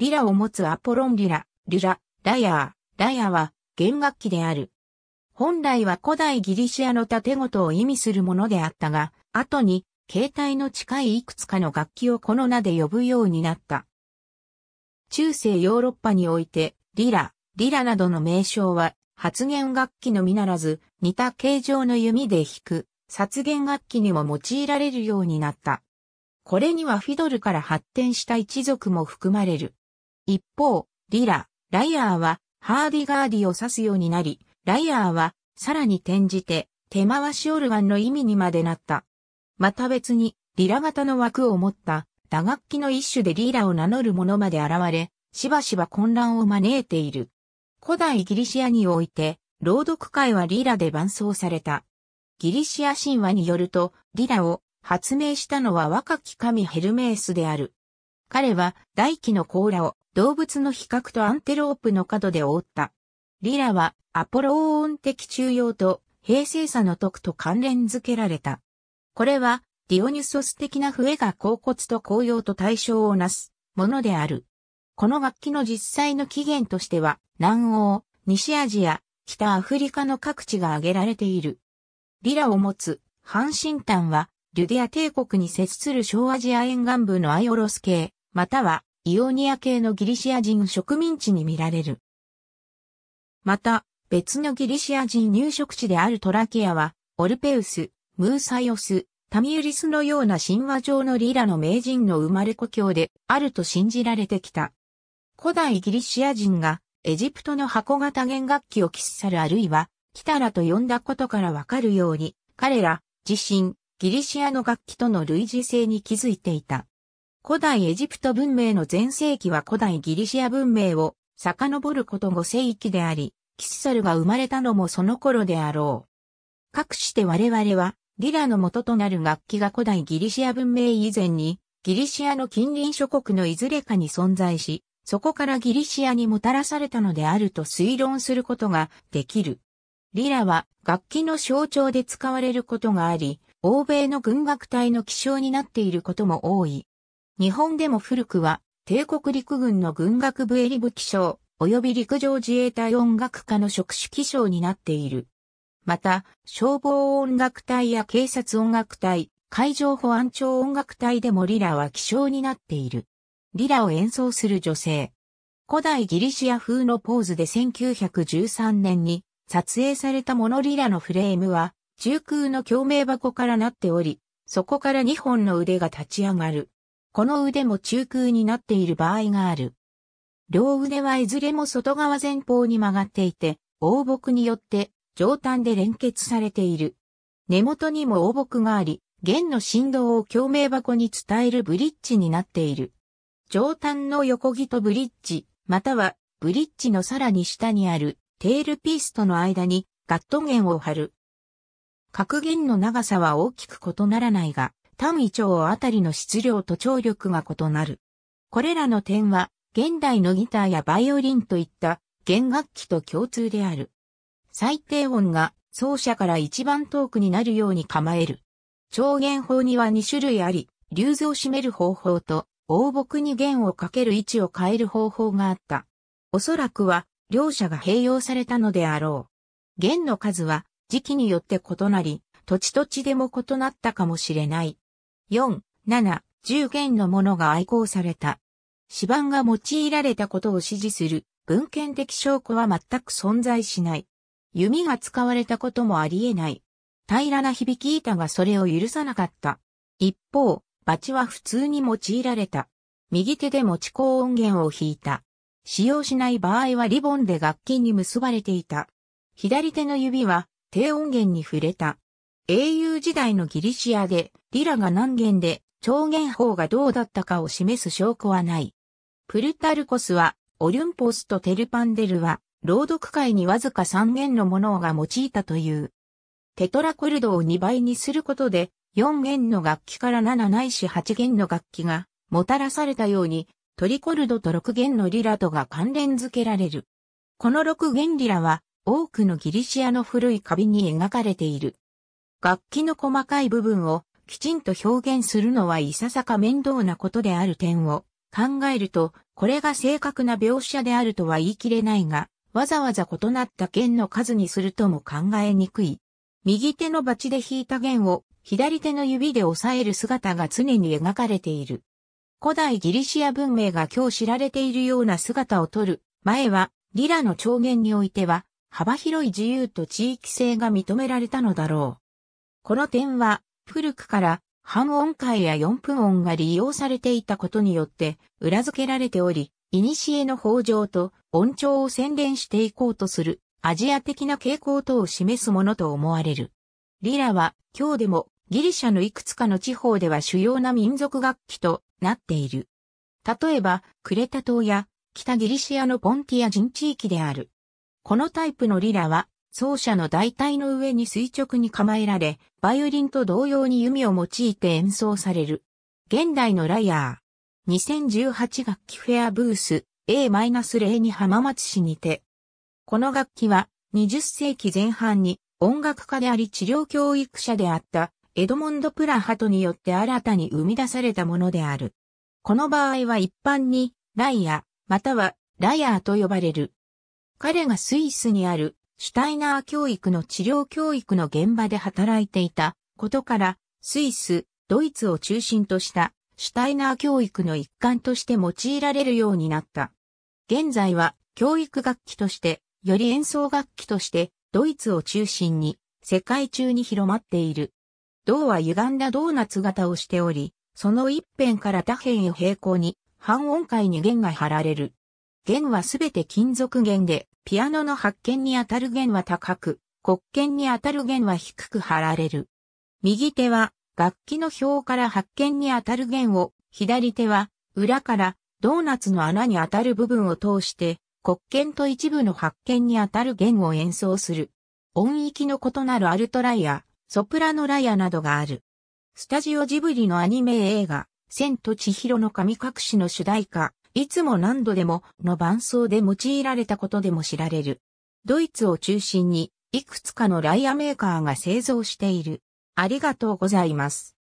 リラを持つアポロンリラ、リラ、ラヤー、ラヤは弦楽器である。本来は古代ギリシアの盾事を意味するものであったが、後に形態の近いいくつかの楽器をこの名で呼ぶようになった。中世ヨーロッパにおいて、リラ、リラなどの名称は発言楽器のみならず、似た形状の弓で弾く、殺言楽器にも用いられるようになった。これにはフィドルから発展した一族も含まれる。一方、リラ、ライアーはハーディガーディを指すようになり、ライアーはさらに転じて手回しオルガンの意味にまでなった。また別にリラ型の枠を持った打楽器の一種でリーラを名乗るものまで現れ、しばしば混乱を招いている。古代ギリシアにおいて、朗読会はリラで伴奏された。ギリシア神話によると、リラを発明したのは若き神ヘルメースである。彼は大気の甲羅を動物の比較とアンテロープの角で覆った。リラはアポローン的中用と平成差の徳と関連づけられた。これはディオニュソス的な笛が甲骨と紅葉と対象をなすものである。この楽器の実際の起源としては南欧、西アジア、北アフリカの各地が挙げられている。リラを持つ阪神タンはリュディア帝国に接する小アジア沿岸部のアイオロス系、またはイオニア系のギリシア人植民地に見られる。また、別のギリシア人入植地であるトラケアは、オルペウス、ムーサイオス、タミウリスのような神話上のリラの名人の生まれ故郷であると信じられてきた。古代ギリシア人がエジプトの箱型弦楽器をキスサルあるいはキタラと呼んだことからわかるように、彼ら自身ギリシアの楽器との類似性に気づいていた。古代エジプト文明の前世紀は古代ギリシア文明を遡ること5世紀であり、キスサルが生まれたのもその頃であろう。かくして我々は、リラの元となる楽器が古代ギリシア文明以前に、ギリシアの近隣諸国のいずれかに存在し、そこからギリシアにもたらされたのであると推論することができる。リラは楽器の象徴で使われることがあり、欧米の軍楽隊の気象になっていることも多い。日本でも古くは、帝国陸軍の軍楽部エリ部気象、及び陸上自衛隊音楽科の職種気象になっている。また、消防音楽隊や警察音楽隊、海上保安庁音楽隊でもリラは気象になっている。リラを演奏する女性。古代ギリシア風のポーズで1913年に撮影されたモノリラのフレームは中空の共鳴箱からなっており、そこから2本の腕が立ち上がる。この腕も中空になっている場合がある。両腕はいずれも外側前方に曲がっていて、横木によって上端で連結されている。根元にも横木があり、弦の振動を共鳴箱に伝えるブリッジになっている。上端の横木とブリッジ、またはブリッジのさらに下にあるテールピースとの間にガット弦を張る。格言の長さは大きく異ならないが、単位長あたりの質量と張力が異なる。これらの点は、現代のギターやバイオリンといった弦楽器と共通である。最低音が奏者から一番遠くになるように構える。超弦法には2種類あり、流図を締める方法と、大木に弦をかける位置を変える方法があった。おそらくは、両者が併用されたのであろう。弦の数は、時期によって異なり、土地土地でも異なったかもしれない。4、7、10弦のものが愛好された。指板が用いられたことを指示する文献的証拠は全く存在しない。弓が使われたこともあり得ない。平らな響き板がそれを許さなかった。一方、バチは普通に用いられた。右手で持ち高音源を弾いた。使用しない場合はリボンで楽器に結ばれていた。左手の指は低音源に触れた。英雄時代のギリシアでリラが何弦で超弦法がどうだったかを示す証拠はない。プルタルコスはオリュンポスとテルパンデルは朗読会にわずか3弦のものが用いたという。テトラコルドを2倍にすることで4弦の楽器から7ないし8弦の楽器がもたらされたようにトリコルドと6弦のリラとが関連づけられる。この6弦リラは多くのギリシアの古い花瓶に描かれている。楽器の細かい部分をきちんと表現するのはいささか面倒なことである点を考えると、これが正確な描写であるとは言い切れないが、わざわざ異なった弦の数にするとも考えにくい。右手のバチで弾いた弦を左手の指で押さえる姿が常に描かれている。古代ギリシア文明が今日知られているような姿をとる前は、リラの調弦においては、幅広い自由と地域性が認められたのだろう。この点は、古くから半音階や四分音が利用されていたことによって裏付けられており、古の法上と音調を洗練していこうとするアジア的な傾向等を示すものと思われる。リラは今日でもギリシャのいくつかの地方では主要な民族楽器となっている。例えば、クレタ島や北ギリシアのポンティア人地域である。このタイプのリラは奏者の台体の上に垂直に構えられ、バイオリンと同様に弓を用いて演奏される。現代のライヤー。2018楽器フェアブース A-02 浜松市にて。この楽器は20世紀前半に音楽家であり治療教育者であったエドモンド・プラハトによって新たに生み出されたものである。この場合は一般にライヤーまたはライヤーと呼ばれる。彼がスイスにあるシュタイナー教育の治療教育の現場で働いていたことから、スイス、ドイツを中心としたシュタイナー教育の一環として用いられるようになった。現在は教育楽器として、より演奏楽器としてドイツを中心に世界中に広まっている。銅は歪んだドーナツ型をしており、その一辺から他辺へ平行に半音階に弦が張られる。弦はすべて金属弦で、ピアノの発見にあたる弦は高く、黒鍵にあたる弦は低く貼られる。右手は楽器の表から発見にあたる弦を、左手は裏からドーナツの穴にあたる部分を通して、黒鍵と一部の発見にあたる弦を演奏する。音域の異なるアルトライア、ソプラノライアなどがある。スタジオジブリのアニメ映画、千と千尋の神隠しの主題歌、いつも何度でもの伴奏で用いられたことでも知られる。ドイツを中心にいくつかのライアメーカーが製造している。ありがとうございます。